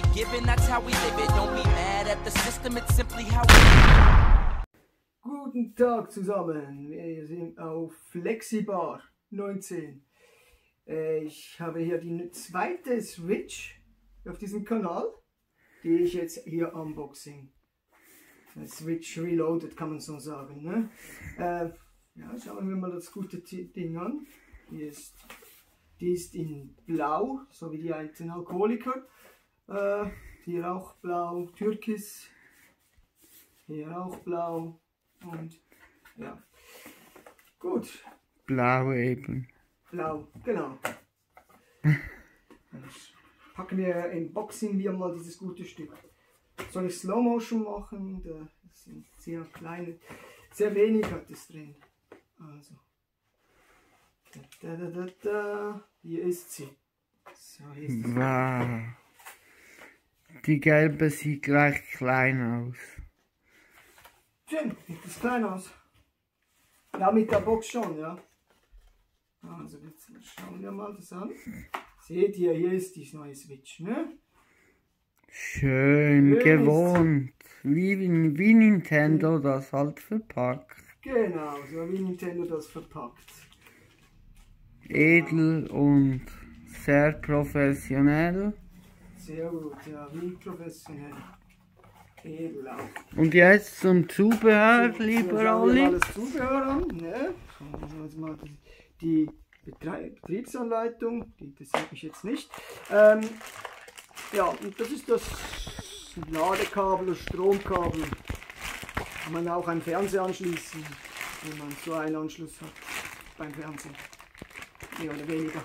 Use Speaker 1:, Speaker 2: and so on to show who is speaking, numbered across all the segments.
Speaker 1: you're given, that's how we live it. Don't be mad at the system, it's simply how we
Speaker 2: Guten Tag zusammen, wir sind auf Flexibar 19. Äh, Ich habe hier die zweite Switch auf diesem Kanal, die ich jetzt hier unboxing. Switch Reloaded kann man so sagen. Ne? Äh, ja, schauen wir mal das gute Ding an. Die ist, die ist in Blau, so wie die alten Alkoholiker. Äh, hier auch blau, Türkis. Hier auch blau. Und ja. Gut,
Speaker 3: Blau eben.
Speaker 2: blau, genau. Packen wir, unboxing wir mal dieses gute Stück. Soll ich Slow Motion machen? Da sind sehr kleine, sehr wenig hat es drin. Also. Da, da, da, da. Hier ist sie. So, hier ist sie.
Speaker 3: Wow. Die gelbe sieht gleich klein aus.
Speaker 2: Schön, sieht das klein aus. Ja, mit der Box schon, ja. Also jetzt schauen wir mal das an. Seht ihr, hier ist die neue Switch, ne?
Speaker 3: Schön
Speaker 2: Schön
Speaker 3: gewohnt. Wie, wie Nintendo das halt verpackt.
Speaker 2: Genau, so wie Nintendo das verpackt.
Speaker 3: Edel und sehr professionell.
Speaker 2: Sehr gut, ja, wie professionell. Edel auch.
Speaker 3: Und jetzt zum Zubehör,
Speaker 2: So,
Speaker 3: lieber Olli.
Speaker 2: das Zubehör an, ne? Uns mal die, Betriebsanleitung, die interessiert mich jetzt nicht. Ähm, ja, und das ist das Ladekabel, das Stromkabel. Kann man auch einen Fernseher anschließen, wenn man so einen Anschluss hat beim Fernsehen. Mehr oder weniger.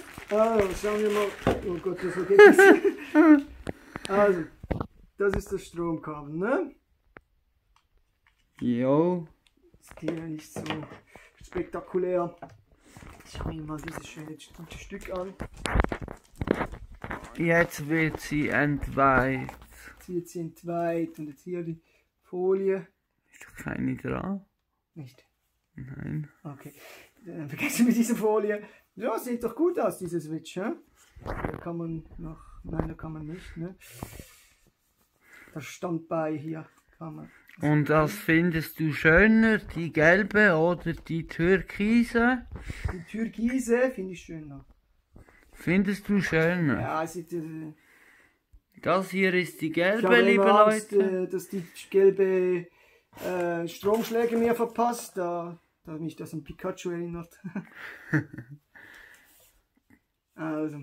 Speaker 2: also, schauen wir mal. Oh Gott, das Ergebnis. also, das ist das Stromkabel, ne?
Speaker 3: Jo.
Speaker 2: ist hier nicht so spektakulär. Schau mir mal dieses schöne Stück an.
Speaker 3: Jetzt wird sie entweiht.
Speaker 2: Jetzt wird sie entweiht und jetzt hier die Folie.
Speaker 3: Ist doch keine dran?
Speaker 2: Nicht.
Speaker 3: Nein.
Speaker 2: Okay. Dann vergessen wir diese Folie. Ja, sieht doch gut aus, diese Switch, ja? Da kann man noch. Nein, da kann man nicht, ne? Das Standbein hier kann man.
Speaker 3: Und was findest du schöner, die gelbe oder die türkise?
Speaker 2: Die Türkise finde ich schöner.
Speaker 3: Findest du schöner?
Speaker 2: Ja, sieht. Äh,
Speaker 3: Das hier ist die gelbe, liebe
Speaker 2: Angst,
Speaker 3: Leute.
Speaker 2: äh, dass die gelbe äh, Stromschläge mir verpasst, da, da mich das an Pikachu erinnert. also,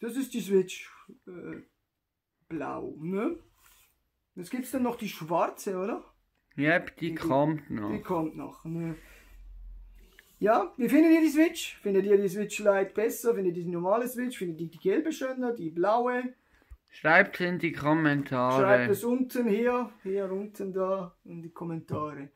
Speaker 2: das ist die Switch äh, blau, ne? Jetzt gibt es dann noch die schwarze, oder?
Speaker 3: Yep, die kommt
Speaker 2: Die
Speaker 3: noch.
Speaker 2: kommt noch. Ne? Ja, wie findet ihr die Switch? Findet ihr die Switch Lite besser? Findet ihr die normale Switch? Findet ihr die gelbe schöner? Die blaue?
Speaker 3: Schreibt in die
Speaker 2: Schreibt
Speaker 3: Kommentare.
Speaker 2: es unten hier, hier unten da in die Kommentare.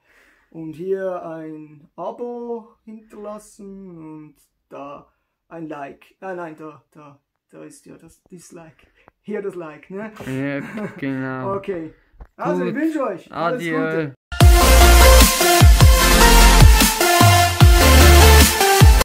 Speaker 2: Und hier ein Abo hinterlassen und da ein Like. Nein, nein, da, da, da ist ja das Dislike. Hier das Like, ne?
Speaker 3: Yep, genau.
Speaker 2: Okay. Also, ich
Speaker 3: Gut.
Speaker 2: wünsche euch alles
Speaker 3: Adieu.
Speaker 2: Gute.